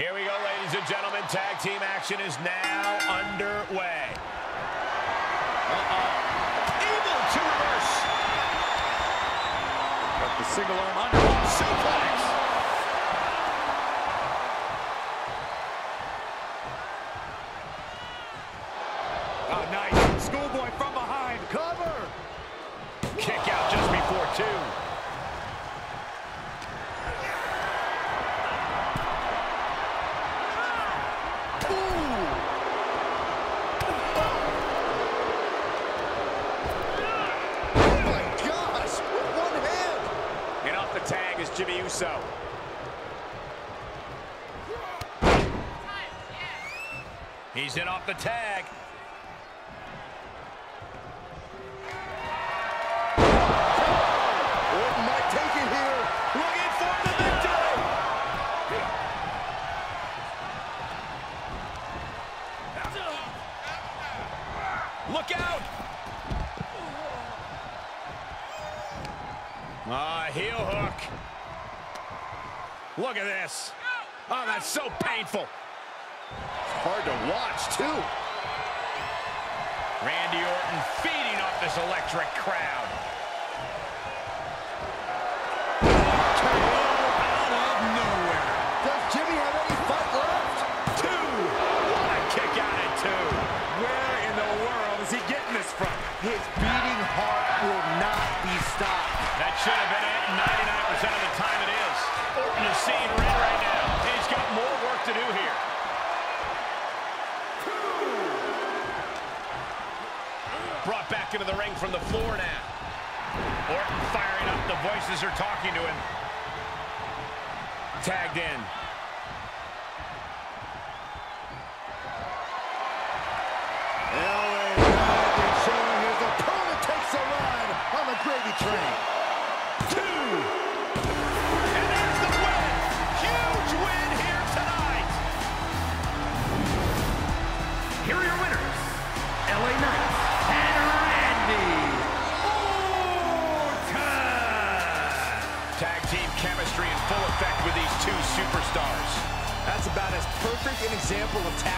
Here we go, ladies and gentlemen. Tag team action is now underway. Uh-oh. Evil to reverse. Got the single arm under. Suplex. Oh, nice. Schoolboy from behind. Cover. Kick out just before two. Oh my gosh, with one hand. And off the tag is Jimmy Uso. He's in off the tag. Orton might take it here. Looking for the victory. Look out. Ah, heel hook. Look at this. Oh, that's so painful. It's Hard to watch, too. Randy Orton feeding off this electric crowd. Out of nowhere. Does Jimmy have any fight left? Two. What a kick out at two. Where in the world is he getting this from? His beating heart will not be stopped. That should have been it. 99% of the time it is. Orton is seeing red right now. He's got more work to do here. Brought back into the ring from the floor now. Orton firing up. The voices are talking to him. Tagged in. Gravy train. Two. LA Knight and Randy Orton. Tag team chemistry in full effect with these two superstars. That's about as perfect an example of tag